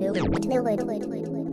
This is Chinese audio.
没有鬼没有鬼没